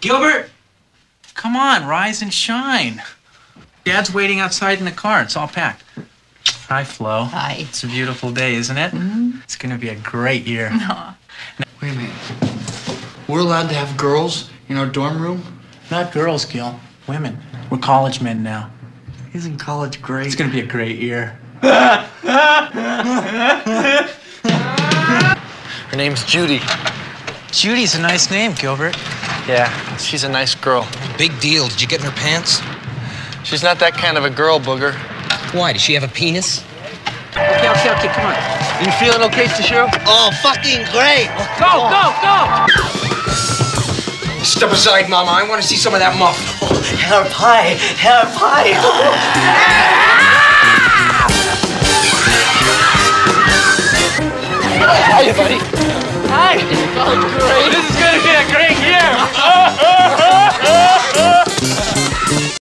Gilbert, come on, rise and shine. Dad's waiting outside in the car. It's all packed. Hi, Flo. Hi. It's a beautiful day, isn't it? Mm-hmm. It's gonna be a great year. Wait a minute. We're allowed to have girls in our dorm room? Not girls, Gil. Women. We're college men now. Isn't college great? It's gonna be a great year. Her name's Judy. Judy's a nice name, Gilbert. Yeah, she's a nice girl. Big deal. Did you get in her pants? She's not that kind of a girl, Booger. Why? Does she have a penis? Okay, okay, okay, come on. You feeling okay, Takashi? Oh, fucking great! Go, go, go! Step aside, Mama. I want to see some of that muff. Hair pie! Hair pie! Hi, buddy. Hi. Oh, great. This is gonna be a great year.